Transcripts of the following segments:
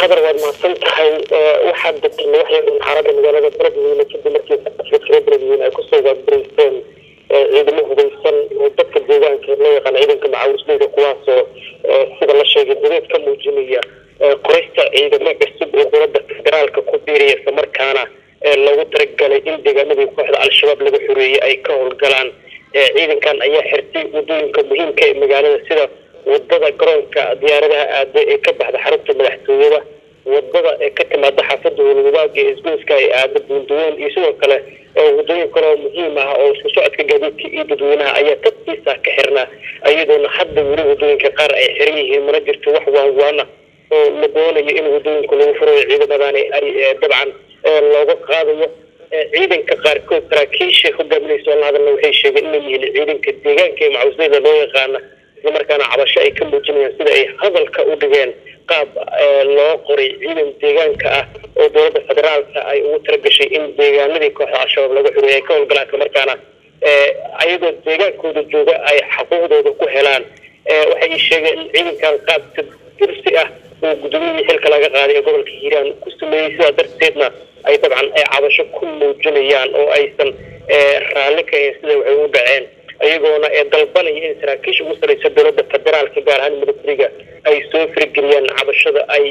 qadar waad mahadsan tahay waxaad degtay waxay xaaladda magaalada beledweyne kadib markii reer beledweyne ay ku soo waabariysteen ciidamo hubeysan oo dadka deegaanka loo yaqaan ciidanka macawisleyda kuwaasoo sida la sheegay dabeed ka muujinaya qoraysta ciidamo cusub oo dowladda federaalka ku biiraya islamarkaana loogu talagalay in deegaanadii kooxda al-shabaab laga xoreeyey ay ka howlgalaan. Ciidankan ayaa xirtay waddooyinka muhiimka ee magaalada sida waddada garoonka diyaaradaha aada ee ka baxda xarunta madaxtooyada waddada ee ka timaada xaafada howlwadaaga ee isgoyska ee aada buundaweyn iyo sidoo kale wadooyin kale oo muhiim ah oo isku socodka gaadiidka iyo dadweynaha ayaa kabtiisa ka xirnaa iyadoona hadda weli waddooyinka qaar ay xiran yihiin mana jirto wax waanwaana oo la doonayo in waddooyinka lagu furayo ciidamadani ay dabcan looga qaadayo ciidanka qaarkood saraakiisha hogaaminaysa la hadalna waxay sheegeen inay yihiin ciidanka deegaanka ee macawisleyda loo yaqaana islamarkaana cabasho ay ka muujinayaan sida ay hadalka u dhigeen qaab loo qoray ciidan deegaanka ah oo dowladda federaalka ay ugu talagashay in deegaanadii kooxda al-shabaab laga xoreeyay ay ka howlgalaan islamarkaana ayagoo deegaankooda jooga ay xaquuqdooda ku helaan. Waxay sheegeen in ciidankan qaab dirsi ah oo gudoomiyihii xilka laga qaaday ee gobolka hiiraan ku sameeyey sidaa darteedna ay dabcan cabasho ku muujinayaan oo aysan raalli ka sida waxay u dhaceen iyagoona ee dalbanaya in saraakiisha ugu sareysa dowladda federaalka gaar ahaan militariga ay soo firgeliyaan cabashada ay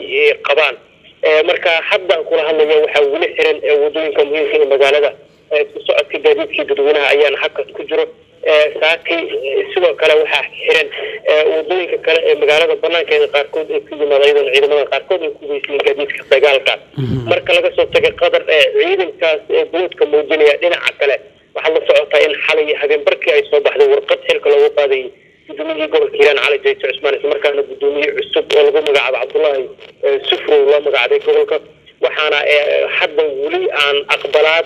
qabaan. Marka haddaan kula hadlaya waxaa weli xiran waddooyinka muhiimka ee magaalada isku socodka gaadiidkii dadweynaha ayaana hakad ku jiro. Saaki sidoo kale waxaa xiran waddooyinka kale ee magaalada banaankeeda qaarkood ay ku yimaada iyadoona ciidamada qaarkood ay ku weysiiyeen gaadiidka dagaalka. Marka laga soo tagay qadar ciidankaas ee buloodka muujinaya dhinaca kale waxaad la socotaa in xalay habeen barkii ay soo baxday warqad xilka loogu qaaday. Gudoomiyihii gobolka hiiraan cali jayto cusmaan islamarkaana gudoomiye cusub oo lagu magacaabo cabdullaahi sufrow loo magacaaday gobolka. Waxaana hadda weli aan aqbalaad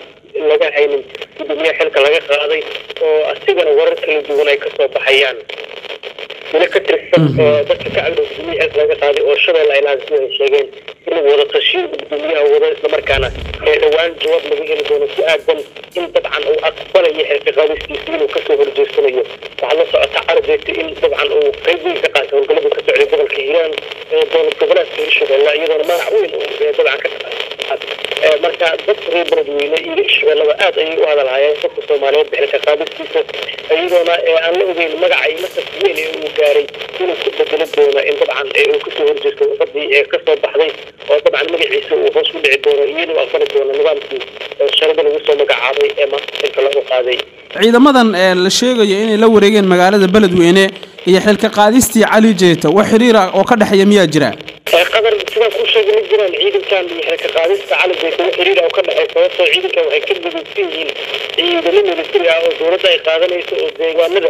laga haynin gudoomiyaha xilka laga qaaday oo asigana warar kala duwan ay ka soo baxayaan. Weli ka tirsan dadka ka agdhow gudoomiya xilka laga qaaday oo shabeelle ay lahaada sida ay sheegeen inuu wada tashiyo gudoomiyaha wado islamarkaana dhowaan jawaab laga heli doono si aadan in dabcan uu aqbalayo xilka qaadistiisa inuu kasoo horjeesanayo waxaad la socotaa carjeegta in dabcan uu qayb weyn ka qaatay howlgaladu ka socday gobolka hiiraan dowlad goboleedka hirshabelle iyadoona magac weyn dabcan ka marka dadka reer beledweyne iyo hirshabellada aad ayay u hadalhayeen dadka soomaaliyeed xilka qaadistiisa iyadoona aan la ogeyn magaca iyo masaf weyn in dabcan uu ka soo horjeesto wadadii ee ka soo baxday. Oo dabcan magaciisa uu hoos u dhici doono iyo inuu aqbali doono nidaamkii sharada lagu soo magacaabay ee maanta xilka lagu qaaday. Ciidamadan la sheegayo inay la wareegeen magaalada beledweyne iyo xilka qaadistii cali jeeta wax xiriira oo ka dhexeeya miyaa jira sidaan ku sheegay ma jiraan ciidankan xilka qaadista cali jeeta wax xiriir oo ka dhexeeya sababtoo ciidankan waxay ka gudubsan yihiin ciidamo militari ah oo dowladda ay qaadanayso oo deegaanada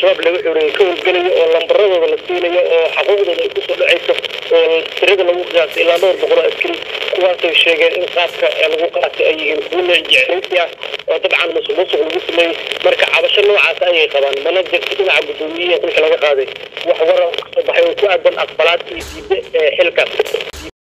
shabaab laga xoreeyay ka howlgelaya oo lambaradooda la siinayo oo xaquuqdooda ay kusoo dhacayso oo tirada lagu qiyaasay ilaa dhowr boqol oo askari kuwaasay sheegeen in qaabka lagu qaatay ay yihiin kuwa jeclaysi ah oo dabcan musuq musuq lagu sameeyey marka cabasho noocaas ayay qabaan mana jirto dhinaca guddoomiyaha xilka laga qaaday wax waran kasoo baxay oo ku aadan aqbalaad iyo diide xilka